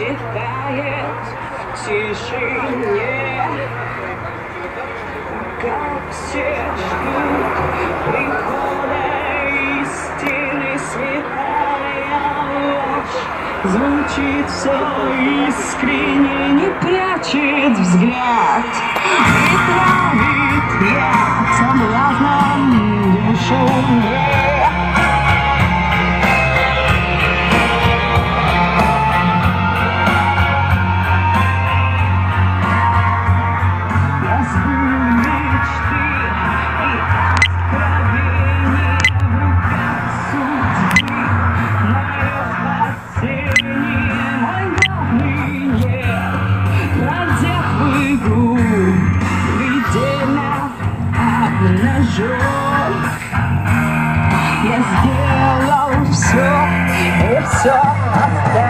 Считает в тишине Как все ждут прихода истины святая Звучит все искренне, не прячет взгляд hand and shoulder Я сделал все, и все осталось.